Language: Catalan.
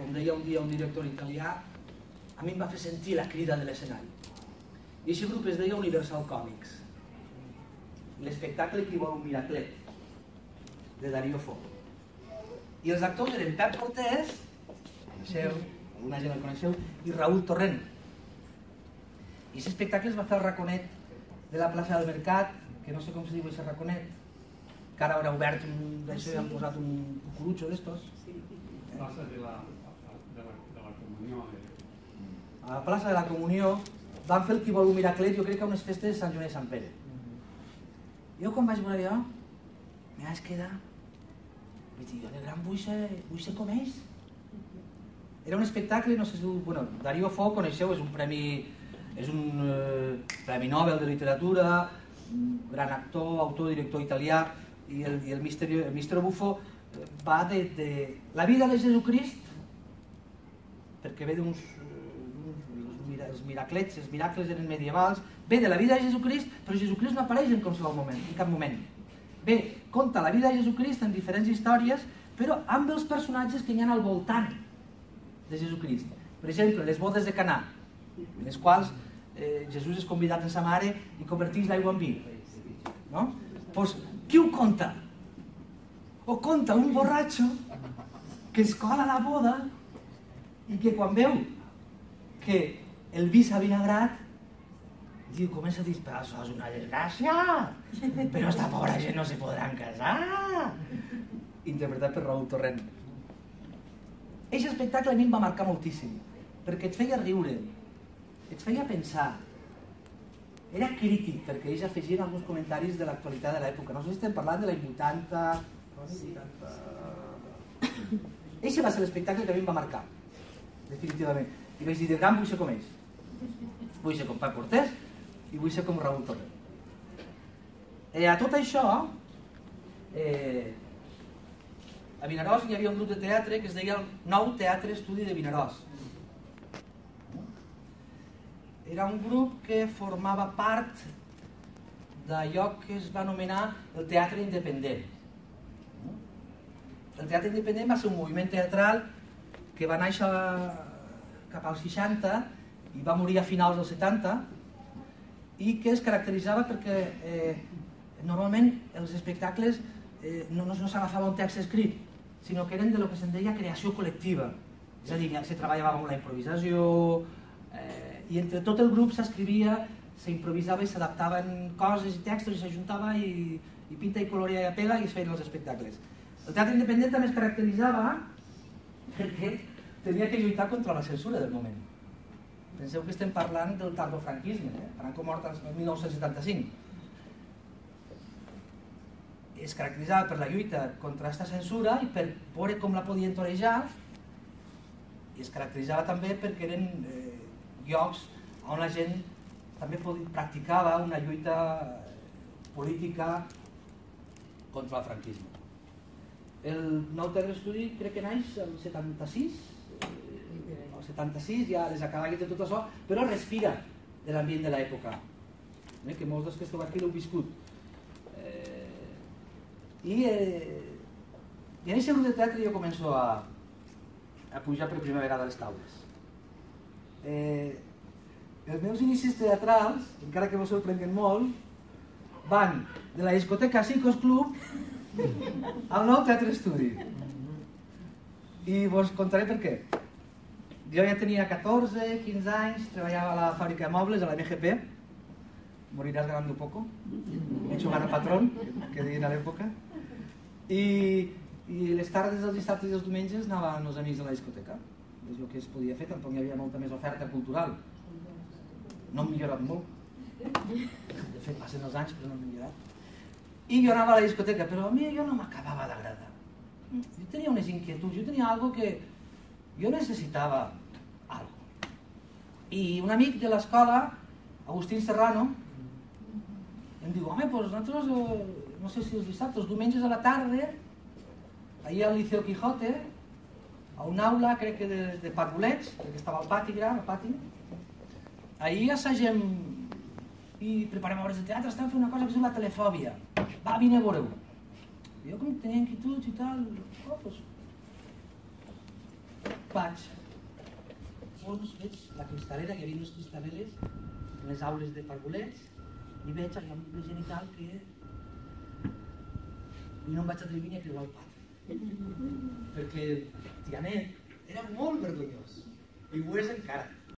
com deia un dia un director italià, a mi em va fer sentir la crida de l'escenari. I aquest grup es deia Universal Comics. L'espectacle equival un miraclet, de Darío Fo. I els actors eren Pep Cortés, coneixeu, alguna gent el coneixeu, i Raúl Torrent. I aquest espectacle es va fer al raconet de la plaça del Mercat, que no sé com se diu aquest raconet, que ara haurà obert un, d'això i han posat un cucurutxo d'estos. Plaça de la, de la, de la comunió. Eh? A la plaça de la Comunió van fer el qui vol un miraclet, jo crec que a unes festes de Sant Joan i Sant Pere. Jo quan vaig veure allò, me vaig quedar, vaig dir, jo de gran vull ser, vull ser com ells. Era un espectacle, no sé si... Bueno, Darío Fo, coneixeu, és un premi, és un eh, premi Nobel de literatura, un gran actor, autor, director italià, i el, i el Mister, el Mister Buffo eh, va de, de la vida de Jesucrist, perquè ve d'uns uns- els miraclets, els miracles eren medievals, ve de la vida de Jesucrist, però Jesucrist no apareix en qualsevol moment, en cap moment. Bé, conta la vida de Jesucrist en diferents històries, però amb els personatges que hi ha al voltant de Jesucrist. Per exemple, les bodes de Canà, en les quals eh, Jesús és convidat amb sa mare i converteix l'aigua en vi. No? Pues, qui ho conta? Ho conta un borratxo que es cola a la boda i que quan veu? Que el vi s'ha vinagrat diu, comença a dir, però això és una desgràcia però esta pobra gent no se podran casar. Interpretat per Raúl Torrent. Eixe espectacle a mi em va marcar moltíssim perquè et feia riure et feia pensar. Era crític perquè ells afegien alguns comentaris de l'actualitat de l'època. No sé si estem parlant de l'any 80 80... Eixe va ser l'espectacle que a mi em va marcar definitivament. I vaig dir, de gran vull ser com ells. Vull ser com Pep Cortés i vull ser com Raúl Torrent. Eh, a tot això, eh, a Vinaròs hi havia un grup de teatre que es deia el Nou Teatre Estudi de Vinaròs. Era un grup que formava part d'allò que es va anomenar el teatre independent. El teatre independent va ser un moviment teatral que va néixer cap als 60 i va morir a finals dels 70 i que es caracteritzava perquè eh, normalment els espectacles eh, no, no, s'agafava un text escrit sinó que eren de lo que se'n deia creació col·lectiva. És a dir, se treballava amb la improvisació eh, i entre tot el grup s'escrivia s'improvisava i s'adaptaven coses i textos i s'ajuntava i, i pinta i colorea i apega i es feien els espectacles. El teatre independent també es caracteritzava perquè tenia que lluitar contra la censura del moment. Penseu que estem parlant del tardofranquisme, eh? Franco mort en 1975. Es caracteritzava per la lluita contra aquesta censura i per veure com la podien torejar i es caracteritzava també perquè eren eh, llocs on la gent també practicava una lluita política contra el franquisme. El nou teatre d'estudi crec que naix el 76, eh, el 76 ja les acaba de tot això, però respira de l'ambient de l'època, eh, que molts dels que esteu aquí l'heu viscut. Eh, I, eh, I en aquest grup de teatre jo començo a, a pujar per primera vegada a les taules. Eh, els meus inicis teatrals, encara que vos sorprenguen molt, van de la discoteca Psicos Club al nou teatre estudi. I vos contaré per què. Jo ja tenia 14, 15 anys, treballava a la fàbrica de mobles, a la MGP, moriràs ganando poco, hecho gana patrón, que deien a l'època, i, i les tardes dels dissabtes i els diumenges anaven els amics a la discoteca. És el que es podia fer, tampoc hi havia molta més oferta cultural. No hem millorat molt. De fet, passen els anys, però no hem millorat. I jo anava a la discoteca, però a mi jo no m'acabava d'agradar. Jo tenia unes inquietuds, jo tenia algo que... Jo necessitava algo. I un amic de l'escola, Agustín Serrano, em diu, home, doncs nosaltres, eh, no sé si els dissabtes, els diumenges a la tarda, ahir al Liceo Quijote, a una aula, crec que de, de parvulets, perquè estava al pati gran, al pati, ahir assagem i preparem obres de teatre, estem fent una cosa que diu la telefòbia. Va, vine a veure-ho. Jo com tenia inquietuds i tal, oh, pues... vaig. Fons, veig la cristalera, hi havia unes cristaleres en les aules de parvulets i veig allà un de genital que i no em vaig atrevir ni a creuar el pati perquè tianet era molt vergonyós. I ho és encara